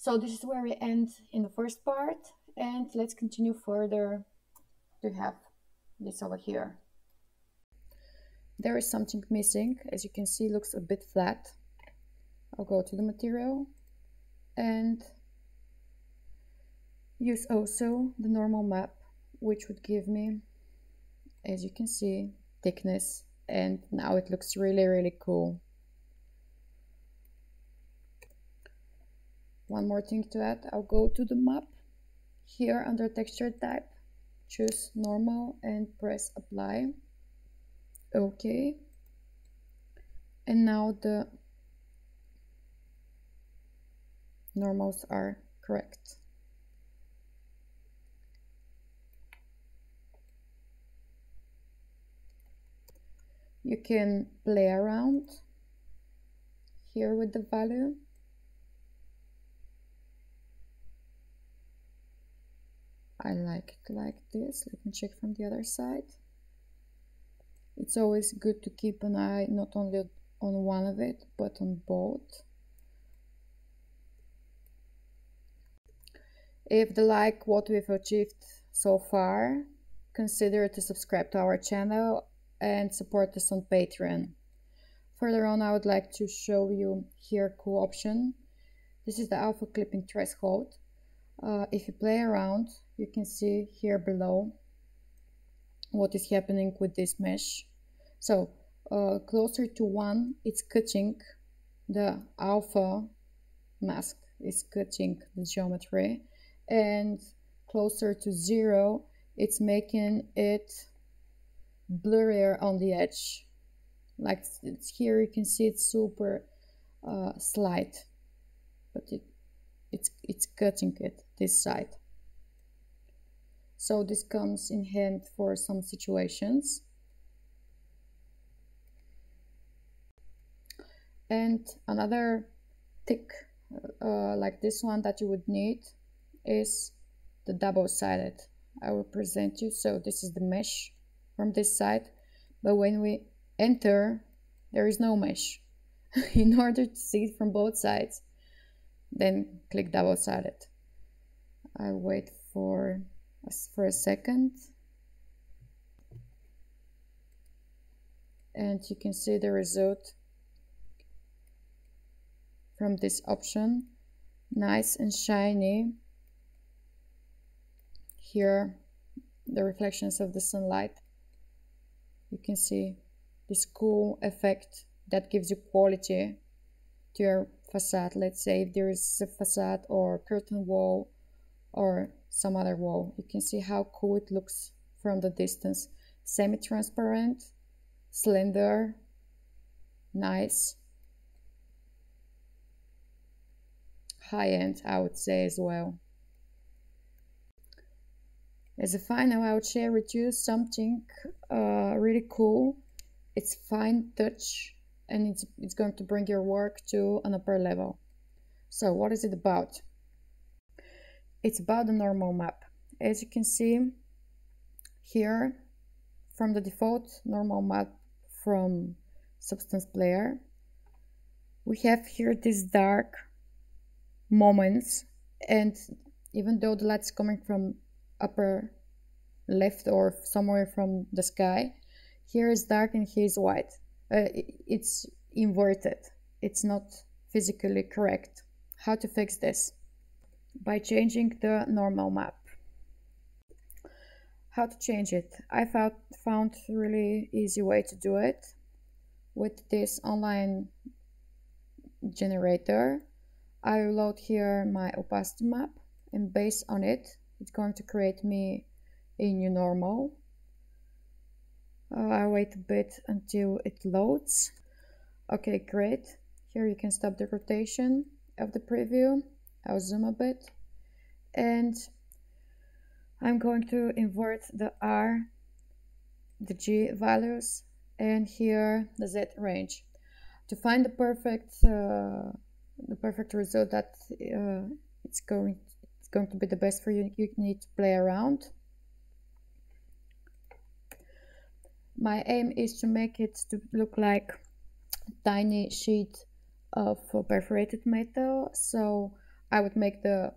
So this is where we end in the first part and let's continue further to have this over here. There is something missing, as you can see looks a bit flat. I'll go to the material and use also the normal map which would give me, as you can see, thickness and now it looks really really cool. One more thing to add, I'll go to the map here under texture type, choose normal and press apply. Okay. And now the normals are correct. You can play around here with the value I like it like this. Let me check from the other side. It's always good to keep an eye not only on one of it, but on both. If you like what we've achieved so far, consider to subscribe to our channel and support us on Patreon. Further on, I would like to show you here cool option. This is the alpha clipping threshold. Uh, if you play around, you can see here below what is happening with this mesh. So uh, closer to 1, it's cutting the alpha mask is cutting the geometry and closer to 0, it's making it blurrier on the edge. Like here you can see it's super uh, slight, but it it's it's cutting it this side. So this comes in hand for some situations. And another thick uh, like this one that you would need is the double-sided. I will present you. So this is the mesh from this side. But when we enter there is no mesh. In order to see it from both sides then click double-sided I wait for for a second. And you can see the result from this option. Nice and shiny. Here the reflections of the sunlight. You can see this cool effect that gives you quality to your facade. Let's say if there is a facade or curtain wall or some other wall. You can see how cool it looks from the distance. Semi-transparent slender nice. High-end I would say as well. As a final I would share with you something uh, really cool. It's fine touch and it's, it's going to bring your work to an upper level. So what is it about? It's about the normal map. As you can see here from the default normal map from Substance Player, we have here these dark moments and even though the light is coming from upper left or somewhere from the sky, here is dark and here is white uh, it's inverted. It's not physically correct. How to fix this? By changing the normal map. How to change it? I found, found really easy way to do it with this online generator. I load here my opacity map and based on it, it's going to create me a new normal uh, I wait a bit until it loads. Okay, great. Here you can stop the rotation of the preview. I'll zoom a bit. And I'm going to invert the R, the G values, and here the Z range. To find the perfect uh, the perfect result that uh, it's going it's going to be the best for you, you need to play around. My aim is to make it to look like a tiny sheet of uh, perforated metal so I would make the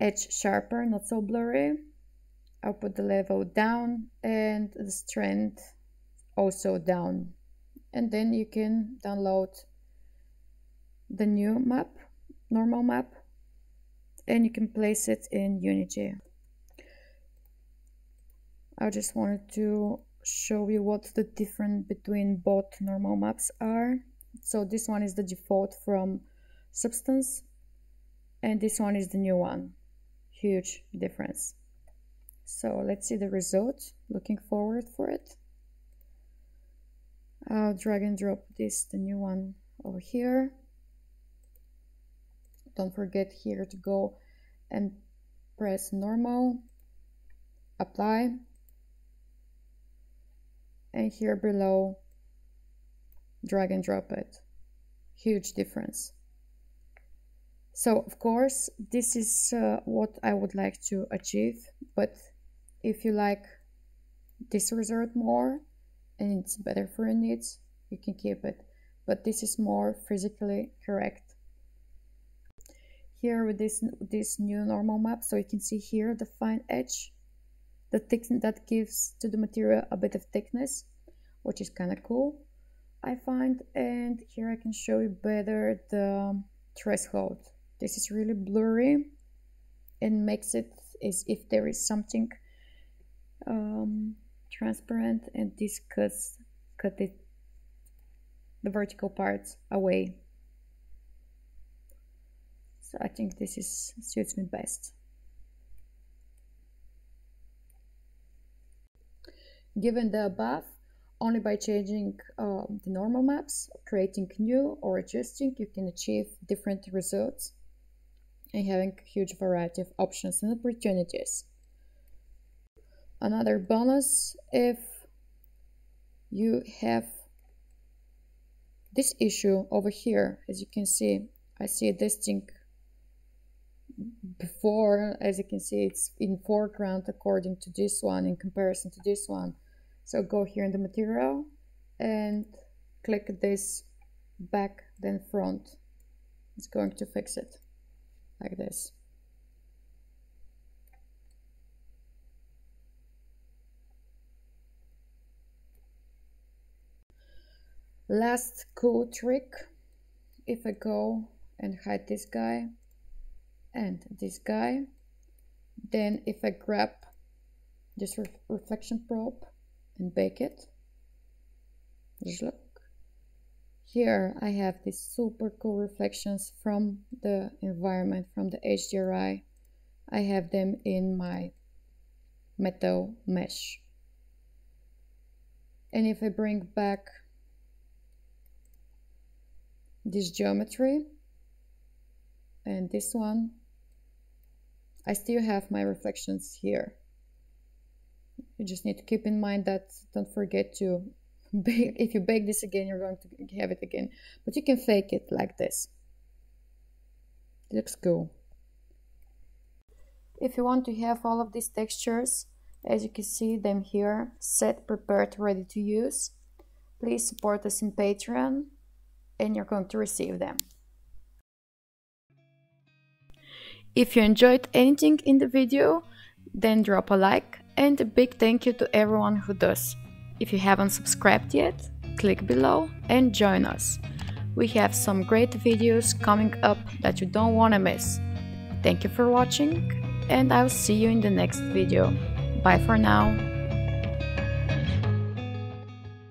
edge sharper, not so blurry. I'll put the level down and the strength also down. And then you can download the new map, normal map, and you can place it in Unity. I just wanted to show you what the difference between both normal maps are. So this one is the default from Substance and this one is the new one. Huge difference. So let's see the result. Looking forward for it. I'll drag and drop this, the new one over here. Don't forget here to go and press normal, apply, and here below drag and drop it. Huge difference. So of course this is uh, what I would like to achieve but if you like this result more and it's better for your needs you can keep it. But this is more physically correct. Here with this this new normal map so you can see here the fine edge thickness that gives to the material a bit of thickness which is kind of cool I find. And here I can show you better the threshold. This is really blurry and makes it as if there is something um, transparent and this cuts cut it the vertical parts away. So I think this is suits me best Given the above, only by changing uh, the normal maps, creating new or adjusting, you can achieve different results and having a huge variety of options and opportunities. Another bonus if you have this issue over here, as you can see, I see this thing before, as you can see, it's in foreground according to this one in comparison to this one. So go here in the material and click this back then front. It's going to fix it like this. Last cool trick, if I go and hide this guy and this guy, then if I grab this re reflection probe and bake it. Look. Here I have these super cool reflections from the environment, from the HDRI. I have them in my metal mesh. And if I bring back this geometry and this one, I still have my reflections here you just need to keep in mind that don't forget to bake if you bake this again you're going to have it again. But you can fake it like this. Looks cool. If you want to have all of these textures as you can see them here set prepared ready to use please support us in patreon and you're going to receive them. If you enjoyed anything in the video then drop a like and a big thank you to everyone who does. If you haven't subscribed yet, click below and join us. We have some great videos coming up that you don't want to miss. Thank you for watching and I'll see you in the next video. Bye for now.